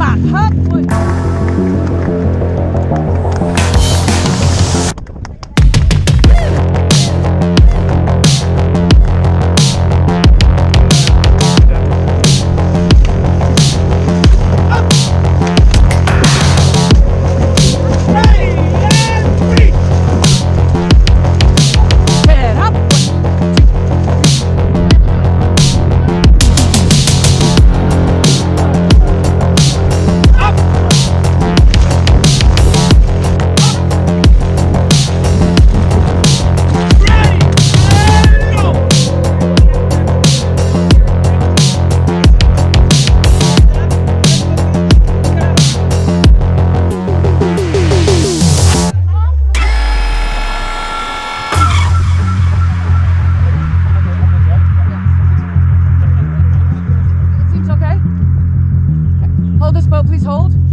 ปากเพิ่มคุณ boat please hold?